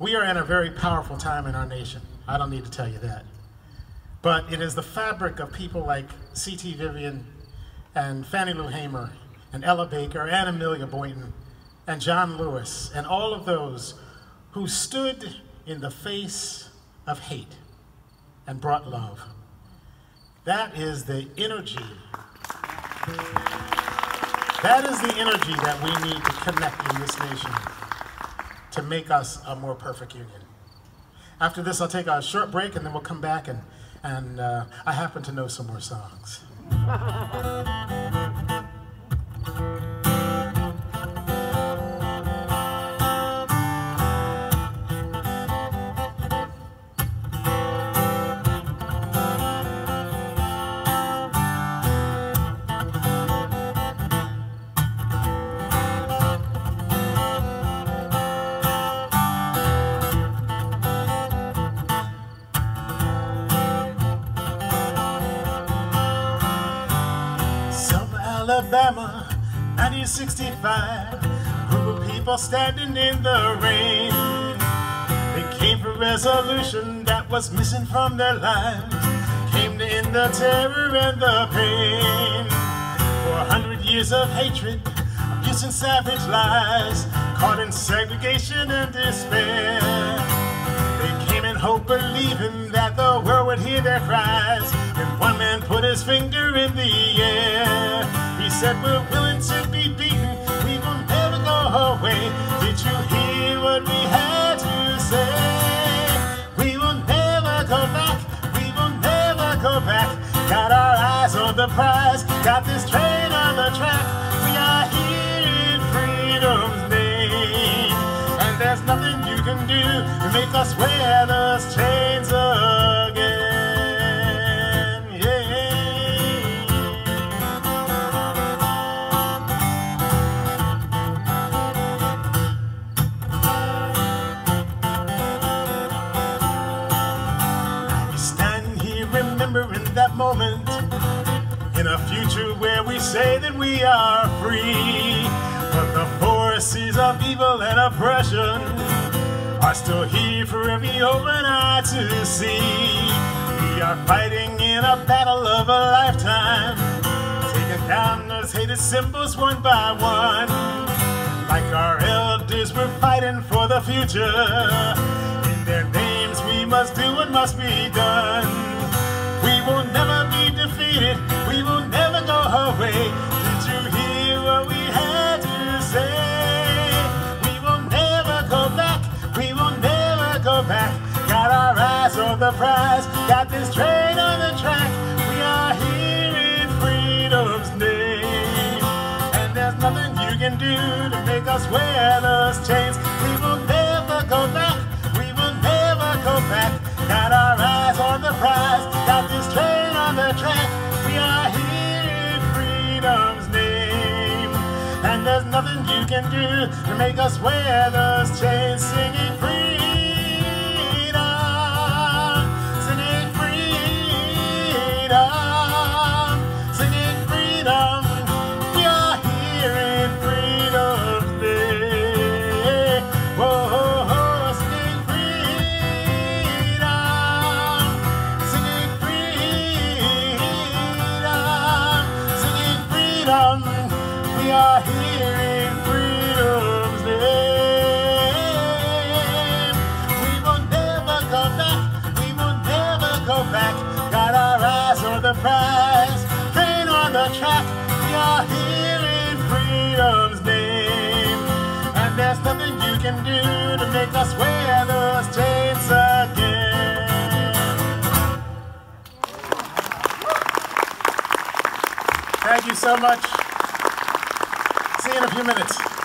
We are in a very powerful time in our nation. I don't need to tell you that. But it is the fabric of people like C.T. Vivian and Fannie Lou Hamer and Ella Baker and Amelia Boynton and John Lewis and all of those who stood in the face of hate and brought love. That is the energy. That is the energy that we need to connect in this nation to make us a more perfect union. After this, I'll take a short break and then we'll come back and, and uh, I happen to know some more songs. Alabama, 1965. Group of people standing in the rain. They came for resolution that was missing from their lives. Came to end the terror and the pain. For a hundred years of hatred, abuse and savage lies, caught in segregation and despair. They came in hope, believing that the world would hear their cries. And one man put his finger in the air. Said we're willing to be beaten, we will never go away. Did you hear what we had to say? We will never go back, we will never go back. Got our eyes on the prize, got this train on the track. We are here in freedom's name. And there's nothing you can do to make us wear those chains future where we say that we are free. But the forces of evil and oppression are still here for every open eye to see. We are fighting in a battle of a lifetime, taking down those hated symbols one by one. Like our elders, we're fighting for the future. In their names, we must do what must be done. Prize. Got this train on the track. We are here in freedom's name. And there's nothing you can do to make us wear those chains. We will never go back. We will never go back. Got our eyes on the prize. Got this train on the track. We are here in freedom's name. And there's nothing you can do to make us wear those chains. We are here in freedom's name. We will never back. We will never go back. Got our eyes on the prize. Train on the track. We are here in freedom's name. And there's nothing you can do to make us wear those chains again. Thank you so much. In a few minutes.